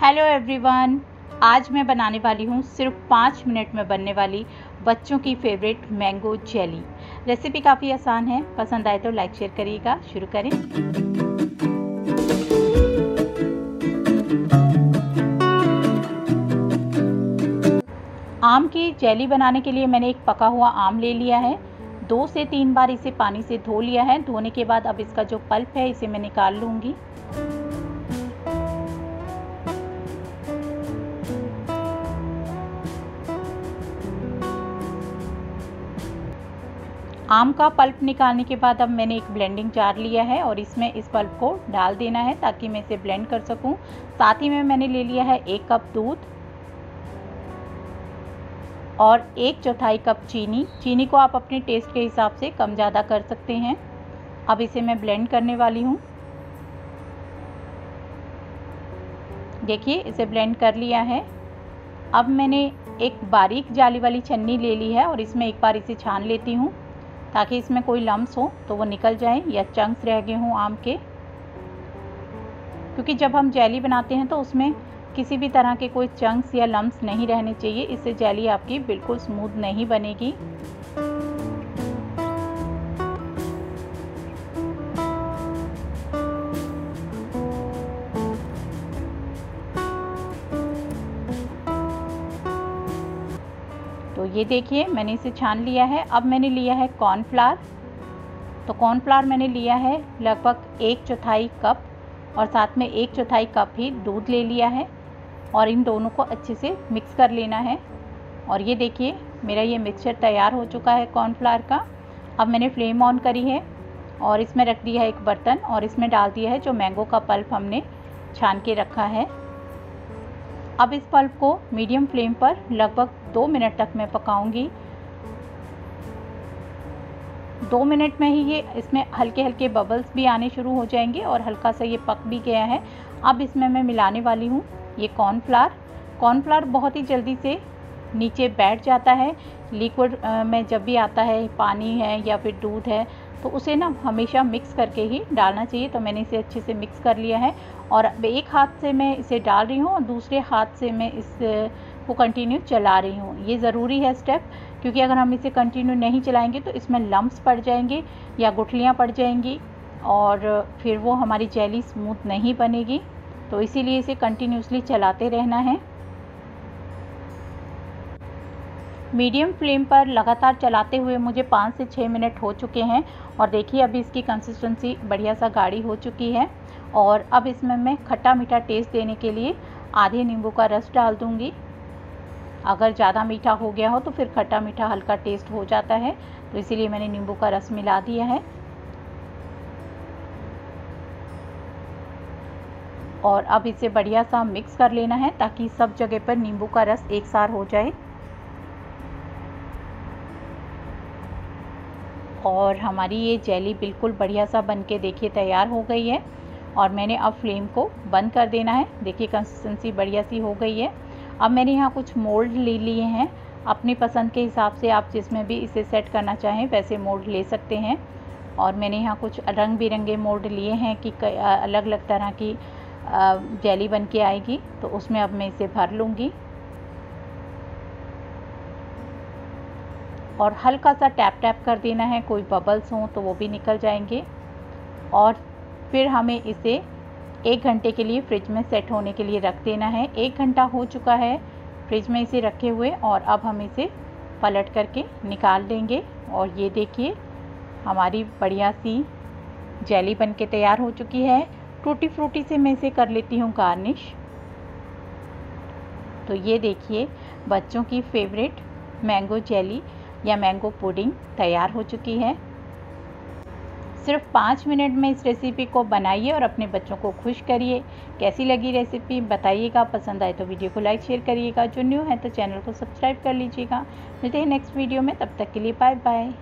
Hello everyone आज मैं बनाने वाली हूँ सिर्फ़ पाँच मिनट में बनने वाली बच्चों की फेवरेट मैंगो जेली रेसिपी काफ़ी आसान है. पसंद आए तो लाइक शेयर करिएगा. शुरू करें। आम की जेली बनाने के लिए मैंने एक पका हुआ आम ले लिया है। दो से तीन बार इसे पानी से धो लिया है। धोने के बाद अब इसका जो पल्प है, इसे मैं निकाल लूँगी। आम का पल्प निकालने के बाद अब मैंने एक ब्लेंडिंग जार लिया है और इसमें इस पल्प को डाल देना है ताकि मैं इसे ब्लेंड कर सकूँ। साथ ही में मैंने ले लिया है एक कप दूध और एक चौथाई कप चीनी। चीनी को आप अपने टेस्ट के हिसाब से कम ज़्यादा कर सकते हैं। अब इसे मैं ब्लेंड करने वाली हूँ। देखिए, इसे ब्लेंड कर लिया है। अब मैंने एक बारीक जाली वाली छन्नी ले ली है और इसमें एक बार इसे छान लेती हूँ। ताकि इसमें कोई लम्स हो तो वो निकल जाए या चंक्स रह गए हों आम के। क्योंकि जब हम जैली बनाते हैं तो उसमें किसी भी तरह के कोई चंक्स या लम्स नहीं रहने चाहिए। इससे जैली आपकी बिल्कुल स्मूथ नहीं बनेगी। ये देखिए, मैंने इसे छान लिया है। अब मैंने लिया है कॉर्नफ्लावर तो कॉर्नफ्लावर मैंने लिया है लगभग एक चौथाई कप और साथ में एक चौथाई कप ही दूध ले लिया है और इन दोनों को अच्छे से मिक्स कर लेना है। और ये देखिए, मेरा ये मिक्सचर तैयार हो चुका है कॉर्नफ्लावर का। अब मैंने फ्लेम ऑन करी है और इसमें रख दिया है एक बर्तन और इसमें डाल दिया है जो मैंगो का पल्प हमने छान के रखा है। अब इस पल्प को मीडियम फ्लेम पर लगभग दो मिनट तक मैं पकाऊँगी। दो मिनट में ही ये इसमें हल्के हल्के बबल्स भी आने शुरू हो जाएँगे और हल्का सा ये पक भी गया है। अब इसमें मैं मिलाने वाली हूँ ये कॉर्नफ्लावर कॉर्नफ्लावर बहुत ही जल्दी से नीचे बैठ जाता है। लिक्विड में जब भी आता है, पानी है या फिर दूध है तो उसे ना हमेशा मिक्स करके ही डालना चाहिए। तो मैंने इसे अच्छे से मिक्स कर लिया है और अब एक हाथ से मैं इसे डाल रही हूँ और दूसरे हाथ से मैं इस, को कंटिन्यू चला रही हूँ। ये ज़रूरी है स्टेप क्योंकि अगर हम इसे कंटिन्यू नहीं चलाएँगे तो इसमें लम्ब्स पड़ जाएँगे या गुठलियाँ पड़ जाएँगी और फिर वो हमारी जेली स्मूथ नहीं बनेगी। तो इसीलिए इसे कंटिन्यूसली चलाते रहना है। मीडियम फ्लेम पर लगातार चलाते हुए मुझे पाँच से छः मिनट हो चुके हैं और देखिए अभी इसकी कंसिस्टेंसी बढ़िया सा गाढ़ी हो चुकी है। और अब इसमें मैं खट्टा मीठा टेस्ट देने के लिए आधे नींबू का रस डाल दूँगी। अगर ज़्यादा मीठा हो गया हो तो फिर खट्टा मीठा हल्का टेस्ट हो जाता है। तो इसीलिए मैंने नींबू का रस मिला दिया है। और अब इसे बढ़िया सा मिक्स कर लेना है ताकि सब जगह पर नींबू का रस एक सार हो जाए। और हमारी ये जेली बिल्कुल बढ़िया सा बन के देखिए तैयार हो गई है। और मैंने अब फ्लेम को बंद कर देना है। देखिए कंसिस्टेंसी बढ़िया सी हो गई है। अब मैंने यहाँ कुछ मोल्ड ले लिए हैं। अपनी पसंद के हिसाब से आप जिसमें भी इसे सेट करना चाहें, वैसे मोल्ड ले सकते हैं। और मैंने यहाँ कुछ रंग बिरंगे मोल्ड लिए हैं कि अलग अलग तरह की जेली बन के आएगी। तो उसमें अब मैं इसे भर लूँगी। और हल्का सा टैप टैप कर देना है, कोई बबल्स हों तो वो भी निकल जाएँगे। और फिर हमें इसे एक घंटे के लिए फ्रिज में सेट होने के लिए रख देना है। एक घंटा हो चुका है फ्रिज में इसे रखे हुए और अब हम इसे पलट करके निकाल देंगे। और ये देखिए, हमारी बढ़िया सी जेली बन के तैयार हो चुकी है। टूटी फ्रूटी से मैं इसे कर लेती हूँ गार्निश तो ये देखिए, बच्चों की फेवरेट मैंगो जेली या मैंगो पुडिंग तैयार हो चुकी है। सिर्फ़ पाँच मिनट में इस रेसिपी को बनाइए और अपने बच्चों को खुश करिए। कैसी लगी रेसिपी बताइएगा। पसंद आए तो वीडियो को लाइक शेयर करिएगा। जो न्यू है तो चैनल को सब्सक्राइब कर लीजिएगा। मिलते हैं नेक्स्ट वीडियो में। तब तक के लिए बाय बाय